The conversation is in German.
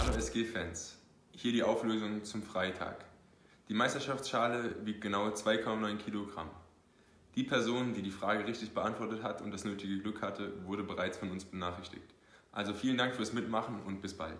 Hallo SG-Fans, hier die Auflösung zum Freitag. Die Meisterschaftsschale wiegt genau 2,9 Kilogramm. Die Person, die die Frage richtig beantwortet hat und das nötige Glück hatte, wurde bereits von uns benachrichtigt. Also vielen Dank fürs Mitmachen und bis bald.